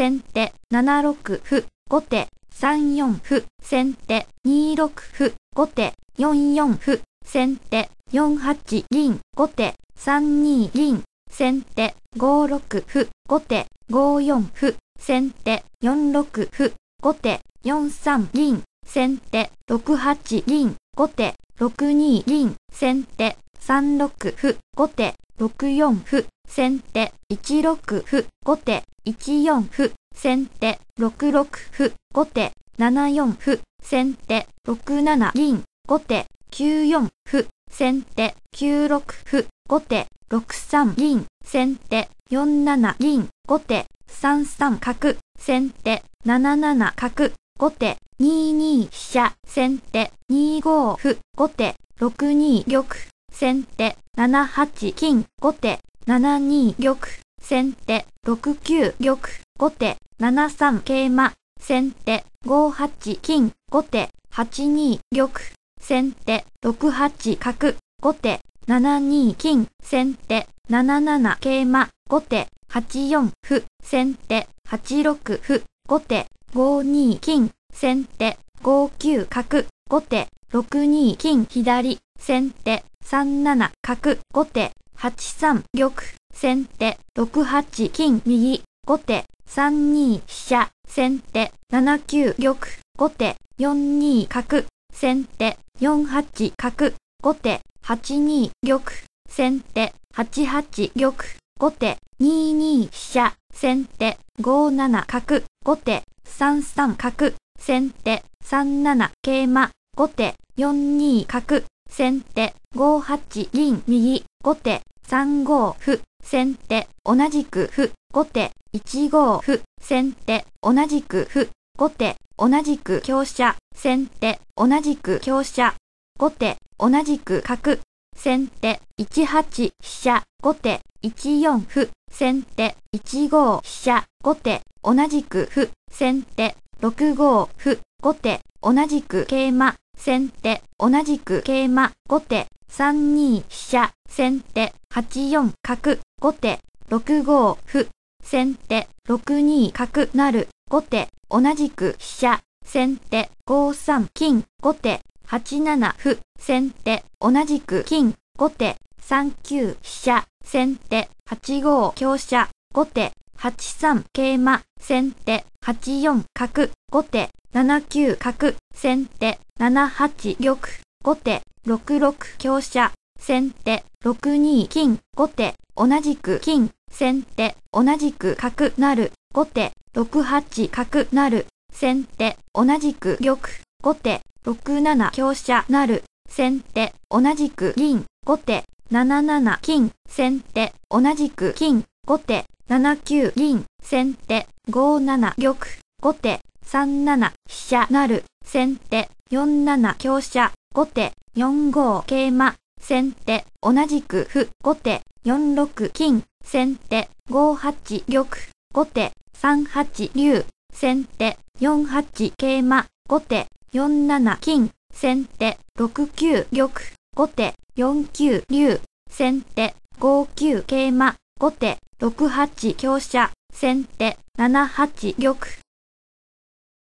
先手7六歩、後手3四歩、先手2六歩、後手4四歩、先手4八銀、後手3二銀、先手5六歩、後手5四歩、先手4六歩、後手4三銀、先手6八銀、後手6二銀、先手3六歩、後手6四歩、先手1六歩、後手1四歩、先手6六歩、後手7四歩、先手6七銀、後手9四歩、先手9六歩、後手6三銀、先手4七銀、後手3三角、先手7七角、後手2二飛車、先手2五歩、後手6二玉、先手7八金、後手7二玉、先手6九玉、後手7三桂馬、先手5八金、後手8二玉、先手6八角、後手7二金、先手7七桂馬、後手8四歩、先手8六歩、後手5二金、先手5九角、後手6二金。左、先手3七角、後手8三玉、先手6八金右、後手3二飛車、先手7九玉、後手4二角、先手4八角、後手8二玉、先手8八玉、後手2二飛車、先手5七角、後手3三角、先手3七桂馬、後手4二角、先手5八銀右、後手3五歩、先手同じく歩、後手1五歩、先手同じく歩、後手同じく香車、先手同じく香車、後手同じく角、先手1八飛車、後手1四歩、先手1五飛車、後手同じく歩、先手6五歩、後手同じく桂馬、先手同じく桂馬、後手3二飛車、先手8四角、後手6五歩、先手6二角成、後手同じく飛車、先手5三金、後手8七歩、先手同じく金、後手3九飛車、先手8五香車、後手8三桂馬、先手8四角、後手7九角、先手7八玉、後手6六香車、先手6二金、後手同じく金、先手同じく角成、後手6八角成、先手同じく玉、後手6七香車成、先手同じく銀、後手7七金、先手同じく金、後手7九銀、先手5七玉、後手3七飛車成、先手4七香車、後手4五桂馬、先手同じく歩、後手4六金、先手5八玉、後手3八竜、先手4八桂馬、後手4七金、先手6九玉、後手4九竜、先手5九桂馬、後手6八香車、先手7八玉、